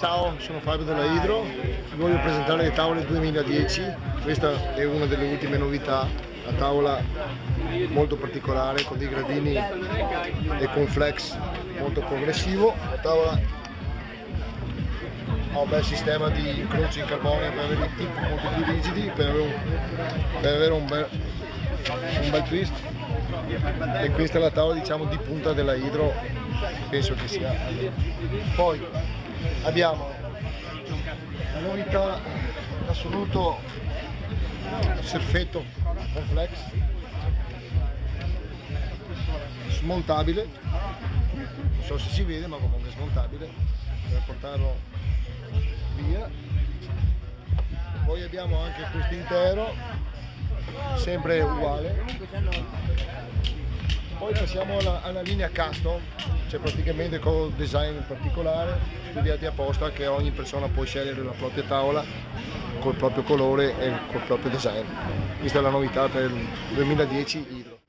Ciao, sono Fabio della Hydro, vi voglio presentare le tavole 2010, questa è una delle ultime novità, la tavola molto particolare con dei gradini e con flex molto progressivo, la tavola ha un bel sistema di incroci in carbonio per avere i tip molto più rigidi, per avere un, per avere un, bel, un bel twist. E questa è la tavola diciamo di punta della Hydro, penso che sia. Poi abbiamo la novità assoluto surfetto con flex smontabile. Non so se si vede ma comunque smontabile. Per portarlo via. Poi abbiamo anche questo intero sempre uguale. Poi passiamo alla, alla linea custom, cioè praticamente con design particolare, studiati apposta che ogni persona può scegliere la propria tavola col proprio colore e col proprio design. Questa è la novità per il 2010 Hydro.